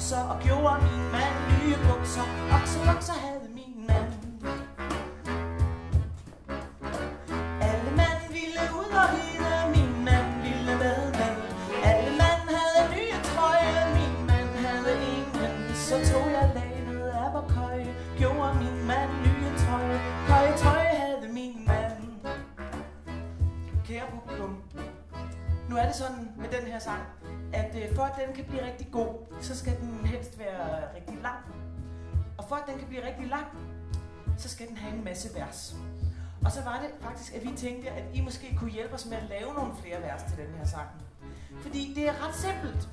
okser og gjorde min mand nye bukser. Okser, okser havde min mand. Alle mand ville ud og vide, min mand ville med mand. Alle mand havde nye trøje, min mand havde ingen. Så tog jeg lavet af på køje, gjorde min mand nye trøje. Køje trøje havde min mand. Kære publikum, nu er det sådan med den her sang, at øh, for at den kan blive rigtig god, så skal den helst være rigtig lang. Og for at den kan blive rigtig lang, så skal den have en masse vers. Og så var det faktisk, at vi tænkte, at I måske kunne hjælpe os med at lave nogle flere vers til den her sang. Fordi det er ret simpelt.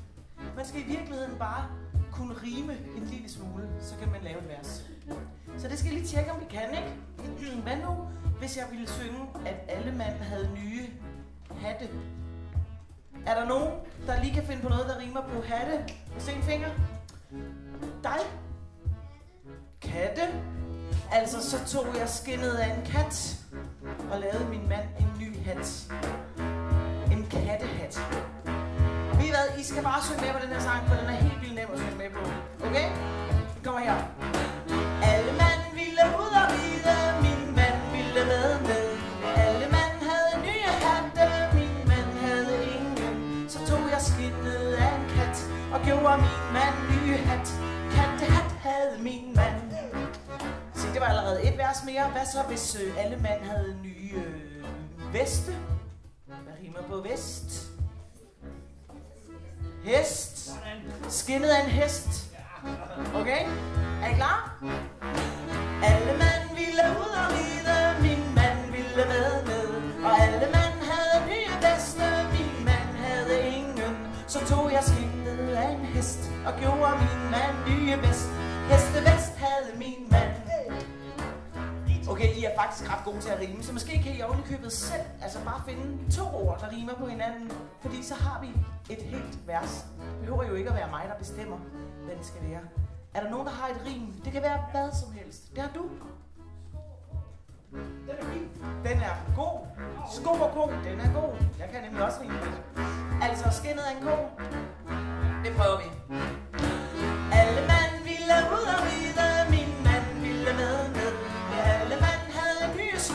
Man skal i virkeligheden bare kunne rime en lille smule, så kan man lave et vers. Så det skal jeg lige tjekke, om vi kan, ikke? Hvad nu, hvis jeg ville synge, at alle mand havde nye hatte? Er der nogen, der lige kan finde på noget, der rimer på hatte? Se en finger. Dig? Katte? Altså, så tog jeg skinnet af en kat og lavede min mand en ny hat. En kattehat. Ved I hvad? I skal bare synge med på den her sang, for den er helt vildt nem at synge gjorde min mand ny hat. Kattehat havde min mand. Se, det var allerede et vers mere. Hvad så, hvis øh, alle mand havde nye øh, veste? Hvad rimer på vest? Hest. Skinnet af en hest. Okay? Er I klar? Nye vest. Hestevest havde min mand. Okay, I er faktisk ret gode til at rime, så måske kan I oven i købet selv altså bare finde to ord, der rimer på hinanden. Fordi så har vi et helt vers. Det behøver jo ikke at være mig, der bestemmer, hvad det skal være. Er der nogen, der har et rim? Det kan være hvad som helst. Det har du. Den er fin. Den er god. Sko og ko, den er god. Jeg kan nemlig også rime. Altså, skinnet af en ko. Det prøver vi.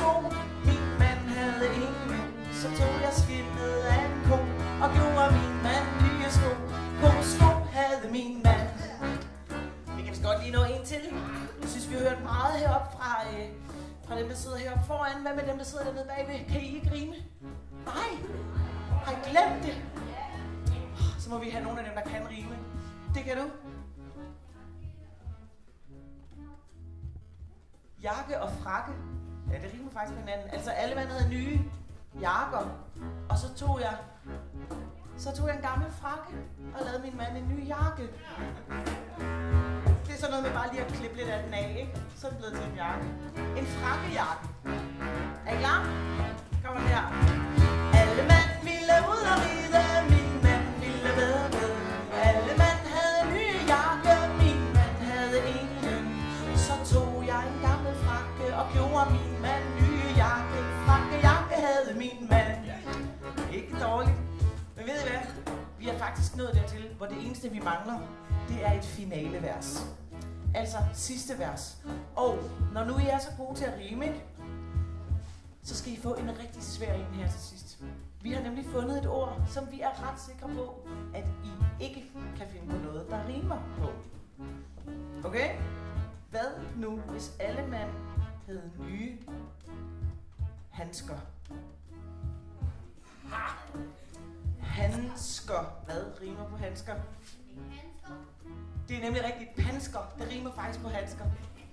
Sko, min mand havde ingen. Så tog jeg skinnet af en ko og gjorde min mand nye sko. Ko sko havde min mand. Vi kan vist godt lige nå en til. Jeg synes, vi har hørt meget heroppe fra, øh, fra dem, der sidder heroppe foran. Hvad med dem, der sidder dernede bagved? Kan I ikke rime? Nej. Har I glemt det? Så må vi have nogle af dem, der kan rime. Det kan du. Jakke og frakke. Ja, det rimer faktisk på hinanden. Altså, alle mand havde nye jakker. Og så tog jeg så tog jeg en gammel frakke og lavede min mand en ny jakke. Det er sådan noget med bare lige at klippe lidt af den af, ikke? Så er det blevet til en jakke. En frakkejakke. Er I klar? Kommer her. Faktisk nået dertil, hvor det eneste vi mangler, det er et finalevers. Altså sidste vers. Og når nu I er så gode til at rime, ikke? så skal I få en rigtig svær en her til sidst. Vi har nemlig fundet et ord, som vi er ret sikre på, at I ikke kan finde på noget, der rimer på. Okay? Hvad nu, hvis alle mand havde nye handsker? Handsker. Hvad rimer på handsker? Det er nemlig rigtigt. Pansker. Det rimer faktisk på handsker.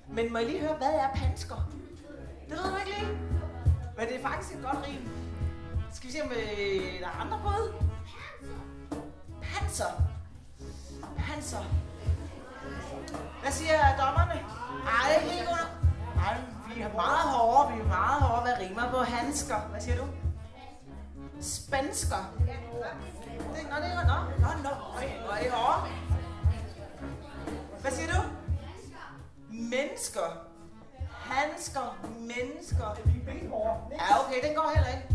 Men må jeg lige høre, hvad er pansker? Det ved du ikke lige? Men det er faktisk et godt rim. Skal vi se, om øh, der er andre bud? Panser. Panser. Hvad siger dommerne? Ej, ikke helt. Ej, vi er meget hårde. Vi er meget hårde. Hvad rimer på handsker? Hvad siger du? Spansker. Det, nå, det er nå, nå, nå, øj, øj. Hvad siger du? Mennesker. Handsker. Mennesker. Ja, okay, den går heller ikke.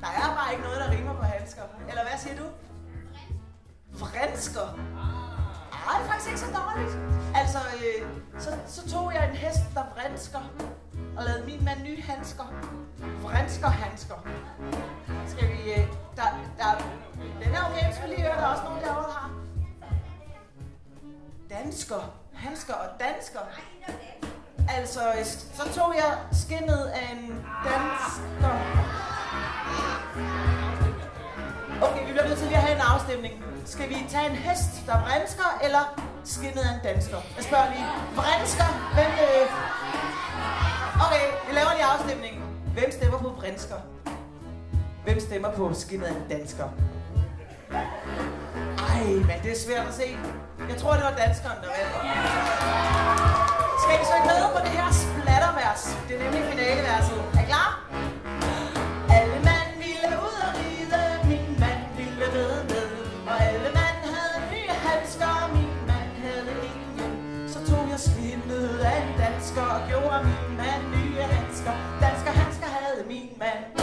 Der er bare ikke noget, der rimer på handsker. Eller hvad siger du? Vrensker. Ej, det er faktisk ikke så dårligt. Altså, øh, så, så tog jeg en hest, der vrensker, og lavede min mand nye handsker. Vrensker handsker. Skal vi... Øh, der, der, den er okay, hvis vi lige høre, der er også nogen derovre, der har. Dansker. Handsker og dansker. Altså, så tog jeg skinnet af en dansker. Okay, vi bliver nødt til lige at have en afstemning. Skal vi tage en hest, der vrinsker, eller skinnet af en dansker? Jeg spørger lige. Vrinsker? Hvem... Øh... Okay, vi laver lige afstemningen. Hvem stemmer på vrinsker? Hvem stemmer på skinnet af en dansker? Ej, men det er svært at se. Jeg tror, det var danskeren, der vandt. Skal I synge med på det her splattervers? Det er nemlig finaleverset. Er I klar? Alle mand ville ud og ride, min mand ville med med. Og alle mand havde nye handsker, min mand havde ingen. Så tog jeg skinnet af en dansker og gjorde min mand nye handsker. Dansker handsker havde min mand.